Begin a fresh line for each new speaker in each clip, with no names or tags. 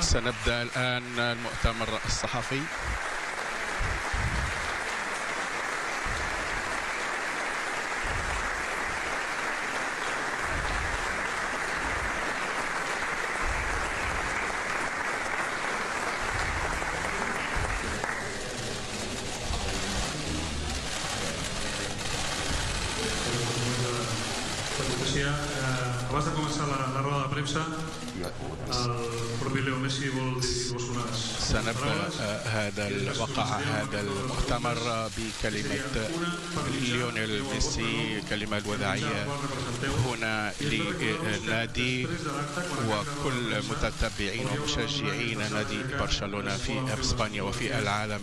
سنبدأ الآن المؤتمر الصحفي.
Eh, abans de començar la, la roda de premsa, el propi Leo Messi vol dirigir-vos unes
سنبدأ هذا الوقع هذا المؤتمر بكلمة ليونيل ميسي كلمة الوداعية هنا للنادي وكل متتبعين ومشجعين نادي برشلونة في اسبانيا وفي العالم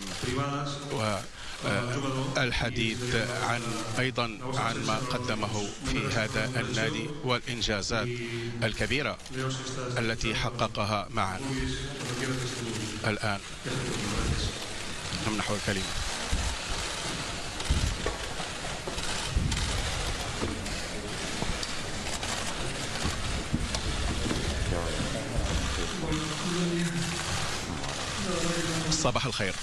والحديث عن أيضا عن ما قدمه في هذا النادي والإنجازات الكبيرة
Leo, si estàs
التي حققها معا. الآن نمنح الكلمة. صباح الخير.